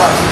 Bye.